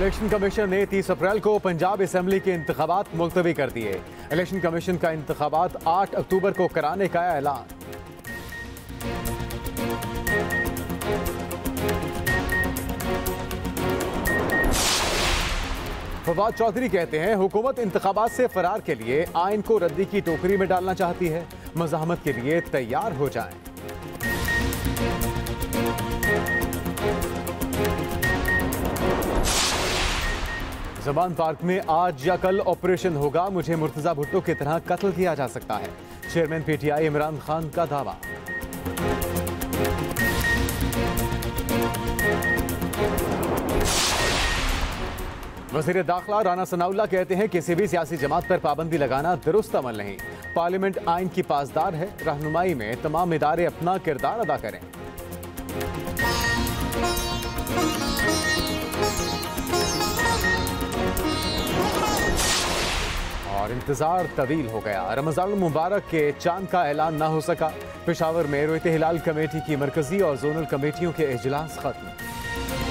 Election commission ने 30 अप्रैल को Punjab assembly के इंतबात मुलतवी कर दिए। इलेक्शन कमीशन का इंतबात 8 अक्टूबर को कराने का ऐलान। फवाद चौधरी कहते हैं, हुकूमत इंतबात से फरार के लिए आइन को रद्दी की टोकरी में डालना चाहती है। मजामत के लिए तैयार हो जाएँ। जबान पार्क में आज या कल ऑपरेशन होगा। मुझे मुर्तजा भुट्टो की तरह कत्ल किया जा सकता है। चेयरमैन पीटीआई इमरान खान का दावा। वज़ीर दाखिला राना सनाउल्ला कहते हैं, किसी भी सियासी जमात पर पाबंदी लगाना दुरुस्त अमल नहीं। पार्लियामेंट आइन की पासदार है। रहनुमाई में तमाम इदारे अपना किरदार अदा करें। और इंतज़ार तवील हो गया। रमज़ान मुबारक के चाँद का ऐलान ना हो सका। पिशावर में रोहित हिलाल कमेटी की मरकजी और जोनल कमेटियों के अजलास खत्म।